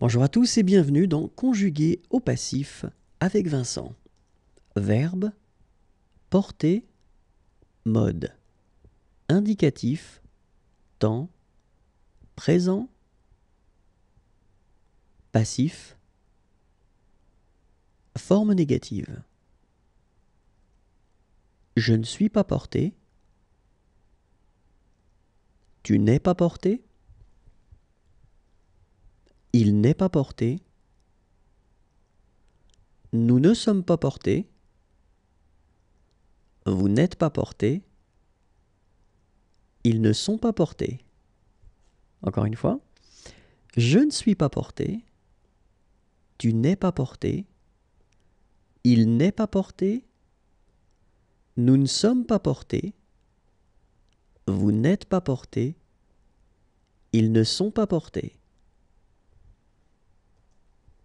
Bonjour à tous et bienvenue dans Conjuguer au passif avec Vincent. Verbe, portée, mode. Indicatif, temps, présent, passif, forme négative. Je ne suis pas porté. Tu n'es pas porté. Il n'est pas porté. Nous ne sommes pas portés. Vous n'êtes pas porté. Ils ne sont pas portés. Encore une fois. Je ne suis pas porté. Tu n'es pas porté. Il n'est pas porté. Nous ne sommes pas portés. Vous n'êtes pas porté. Ils ne sont pas portés.